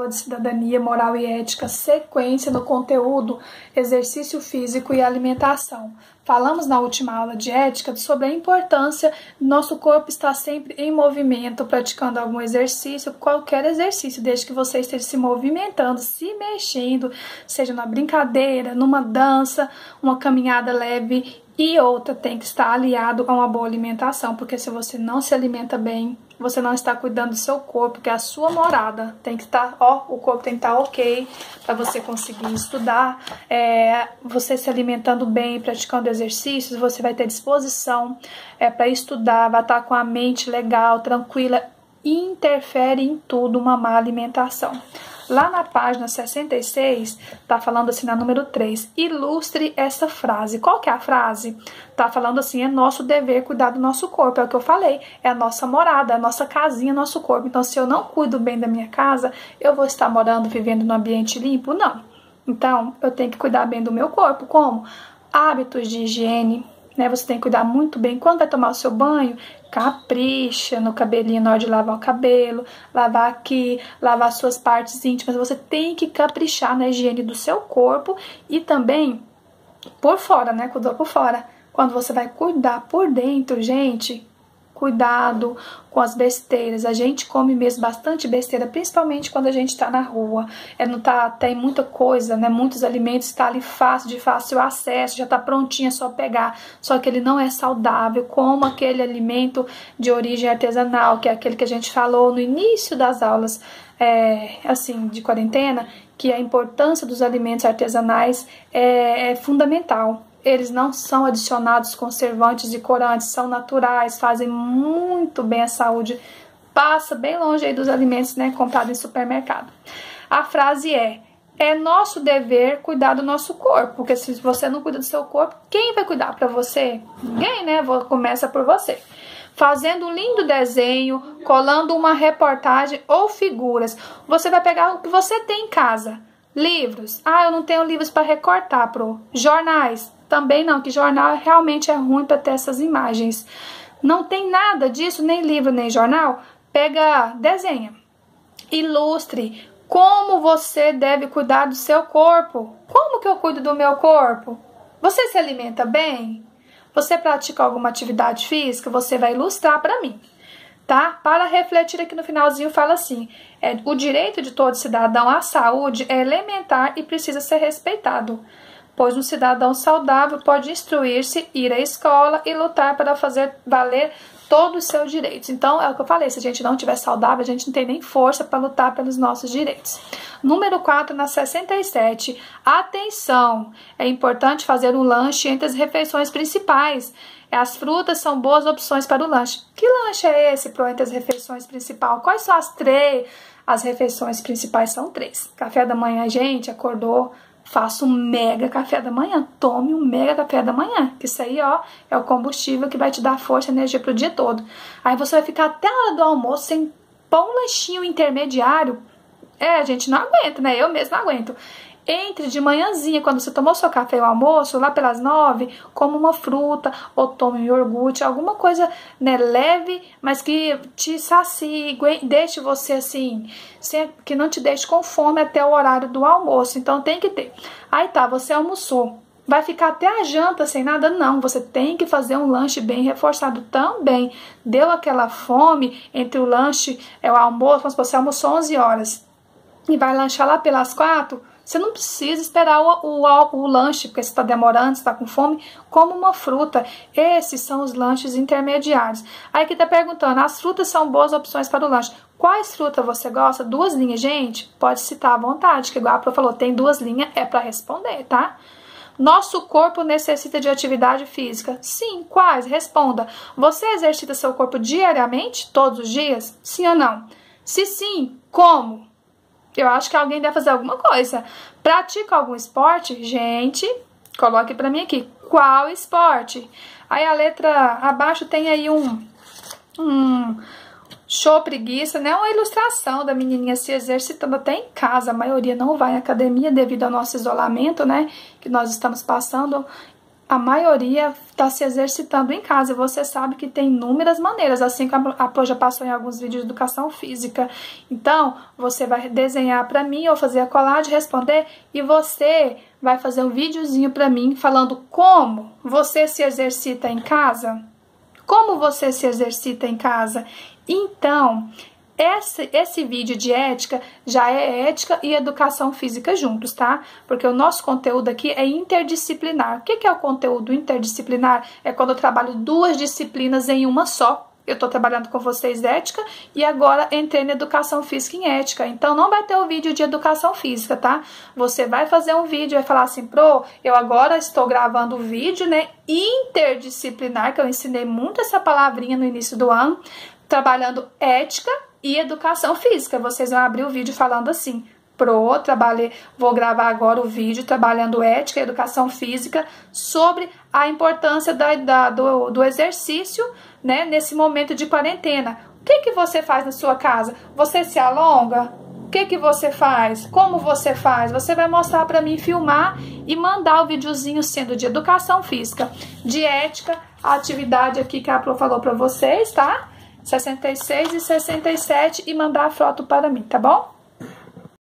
aula de cidadania, moral e ética, sequência no conteúdo exercício físico e alimentação. Falamos na última aula de ética sobre a importância do nosso corpo estar sempre em movimento, praticando algum exercício, qualquer exercício, desde que você esteja se movimentando, se mexendo, seja na brincadeira, numa dança, uma caminhada leve e outra tem que estar aliado a uma boa alimentação, porque se você não se alimenta bem, você não está cuidando do seu corpo, que é a sua morada. Tem que estar, ó, o corpo tem que estar ok para você conseguir estudar. É, você se alimentando bem, praticando exercícios, você vai ter disposição é, para estudar, vai estar com a mente legal, tranquila. Interfere em tudo uma má alimentação. Lá na página 66, tá falando assim na número 3, ilustre essa frase. Qual que é a frase? Tá falando assim, é nosso dever cuidar do nosso corpo, é o que eu falei, é a nossa morada, a nossa casinha, nosso corpo. Então, se eu não cuido bem da minha casa, eu vou estar morando, vivendo num ambiente limpo? Não. Então, eu tenho que cuidar bem do meu corpo. Como? Hábitos de higiene, né? Você tem que cuidar muito bem. Quando vai tomar o seu banho, capricha no cabelinho na hora de lavar o cabelo, lavar aqui, lavar suas partes íntimas. Você tem que caprichar na higiene do seu corpo e também por fora, né? Cuidar por fora. Quando você vai cuidar por dentro, gente, cuidado com as besteiras. A gente come mesmo bastante besteira, principalmente quando a gente está na rua. É, não tá, tem muita coisa, né? Muitos alimentos está ali fácil, de fácil acesso, já está prontinho, é só pegar. Só que ele não é saudável, como aquele alimento de origem artesanal, que é aquele que a gente falou no início das aulas, é, assim, de quarentena, que a importância dos alimentos artesanais é, é fundamental eles não são adicionados conservantes e corantes, são naturais, fazem muito bem à saúde, passa bem longe aí dos alimentos né, comprados em supermercado. A frase é: é nosso dever cuidar do nosso corpo, porque se você não cuida do seu corpo, quem vai cuidar para você? Ninguém, né? Começa por você. Fazendo um lindo desenho, colando uma reportagem ou figuras. Você vai pegar o que você tem em casa. Livros. Ah, eu não tenho livros para recortar, pro. Jornais também não, que jornal realmente é ruim para ter essas imagens. Não tem nada disso, nem livro, nem jornal. Pega, desenha. Ilustre como você deve cuidar do seu corpo. Como que eu cuido do meu corpo? Você se alimenta bem? Você pratica alguma atividade física? Você vai ilustrar para mim, tá? Para refletir aqui no finalzinho fala assim: é, o direito de todo cidadão à saúde é elementar e precisa ser respeitado pois um cidadão saudável pode instruir-se, ir à escola e lutar para fazer valer todos os seus direitos. Então, é o que eu falei, se a gente não estiver saudável, a gente não tem nem força para lutar pelos nossos direitos. Número 4, na 67, atenção! É importante fazer um lanche entre as refeições principais. As frutas são boas opções para o lanche. Que lanche é esse para entre as refeições principais? Quais são as três? As refeições principais são três. Café da manhã, gente, acordou, faça um mega café da manhã. Tome um mega café da manhã, que isso aí, ó, é o combustível que vai te dar força e energia pro dia todo. Aí você vai ficar até a hora do almoço sem pão lanchinho intermediário. É, a gente não aguenta, né? Eu mesmo não aguento entre de manhãzinha, quando você tomou seu café e o almoço, lá pelas nove, coma uma fruta ou tome um iogurte, alguma coisa né, leve, mas que te sacie, deixe você assim, sem, que não te deixe com fome até o horário do almoço. Então tem que ter. Aí tá, você almoçou. Vai ficar até a janta sem nada? Não, você tem que fazer um lanche bem reforçado também. Deu aquela fome entre o lanche e o almoço, vamos você almoçou 11 horas e vai lanchar lá pelas quatro, você não precisa esperar o, o, o lanche, porque você está demorando, está com fome, como uma fruta. Esses são os lanches intermediários. Aí que está perguntando, as frutas são boas opções para o lanche. Quais frutas você gosta? Duas linhas, gente? Pode citar à vontade, que igual a Pro falou, tem duas linhas, é para responder, tá? Nosso corpo necessita de atividade física? Sim. Quais? Responda. Você exercita seu corpo diariamente, todos os dias? Sim ou não? Se sim, como? Eu acho que alguém deve fazer alguma coisa. Pratica algum esporte? Gente, coloque para mim aqui. Qual esporte? Aí a letra abaixo tem aí um, um show preguiça, né? Uma ilustração da menininha se exercitando até em casa. A maioria não vai à academia devido ao nosso isolamento, né? Que nós estamos passando. A maioria está se exercitando em casa. Você sabe que tem inúmeras maneiras, assim como a Pro já passou em alguns vídeos de educação física. Então, você vai desenhar para mim ou fazer a colagem, responder e você vai fazer um videozinho para mim falando como você se exercita em casa. Como você se exercita em casa? Então, esse, esse vídeo de ética já é ética e educação física juntos, tá? Porque o nosso conteúdo aqui é interdisciplinar. O que é o conteúdo interdisciplinar? É quando eu trabalho duas disciplinas em uma só. Eu estou trabalhando com vocês ética e agora entrei na educação física em ética. Então não vai ter o vídeo de educação física, tá? Você vai fazer um vídeo, vai falar assim, pro, eu agora estou gravando o vídeo, né? Interdisciplinar, que eu ensinei muito essa palavrinha no início do ano, trabalhando ética e educação física. Vocês vão abrir o vídeo falando assim: Pro, trabalhei, vou gravar agora o vídeo trabalhando ética e educação física sobre a importância da, da, do, do exercício né, nesse momento de quarentena. O que, que você faz na sua casa? Você se alonga? O que, que você faz? Como você faz? Você vai mostrar para mim, filmar e mandar o videozinho sendo de educação física, de ética, a atividade aqui que a Pro falou para vocês, tá? 66 e 67 e mandar a foto para mim, tá bom?